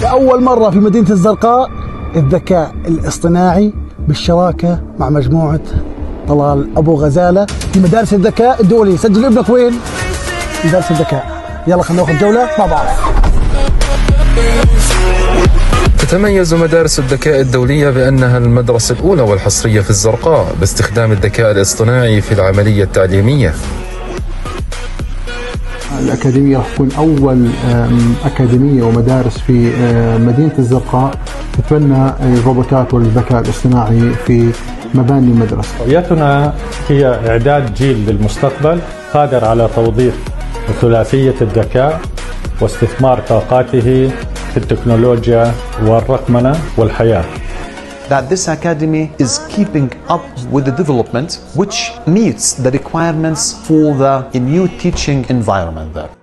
لأول مرة في مدينة الزرقاء الذكاء الاصطناعي بالشراكة مع مجموعة طلال أبو غزالة في مدارس الذكاء الدولي. سجل ابنك وين؟ مدارس الذكاء. يلا خلينا ناخذ جولة مع بعض. تتميز مدارس الذكاء الدولية بأنها المدرسة الأولى والحصرية في الزرقاء باستخدام الذكاء الاصطناعي في العملية التعليمية. الأكاديمية راح تكون أول أكاديمية ومدارس في مدينة الزرقاء تتبنى الروبوتات والذكاء الاصطناعي في مباني المدرسة. رؤيتنا هي إعداد جيل للمستقبل قادر على توظيف ثلاثية الذكاء واستثمار طاقاته في التكنولوجيا والرقمنة والحياة. That this academy is keeping up with the development which meets the requirements for the new teaching environment there.